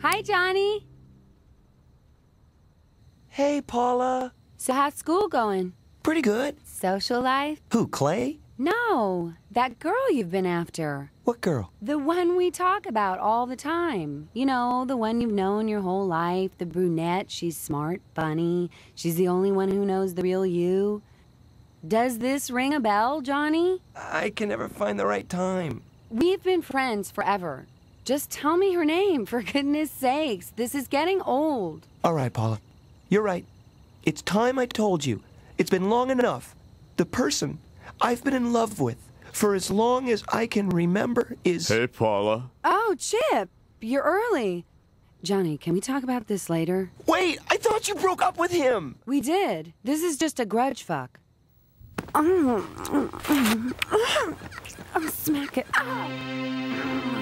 Hi, Johnny. Hey, Paula. So how's school going? Pretty good. Social life? Who, Clay? No, that girl you've been after. What girl? The one we talk about all the time. You know, the one you've known your whole life, the brunette. She's smart, funny. She's the only one who knows the real you. Does this ring a bell, Johnny? I can never find the right time. We've been friends forever. Just tell me her name, for goodness sakes. This is getting old. All right, Paula. You're right. It's time I told you. It's been long enough. The person I've been in love with for as long as I can remember is. Hey, Paula. Oh, Chip, you're early. Johnny, can we talk about this later? Wait, I thought you broke up with him! We did. This is just a grudge fuck. Oh, smack it. Oh.